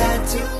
tattoo